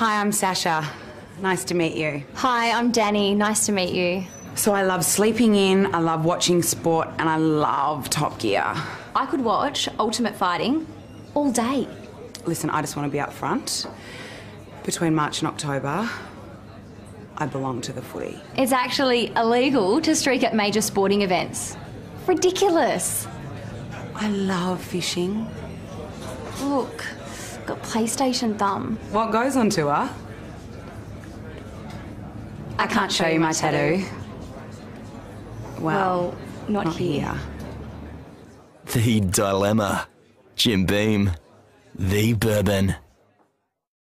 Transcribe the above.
Hi, I'm Sasha. Nice to meet you. Hi, I'm Danny. Nice to meet you. So, I love sleeping in, I love watching sport, and I love Top Gear. I could watch Ultimate Fighting all day. Listen, I just want to be up front. Between March and October, I belong to the footy. It's actually illegal to streak at major sporting events. Ridiculous. I love fishing. Look, got PlayStation thumb. What goes on tour? I can't show you my tattoo. Well, Well, not, not here. here. The Dilemma. Jim Beam. The Bourbon.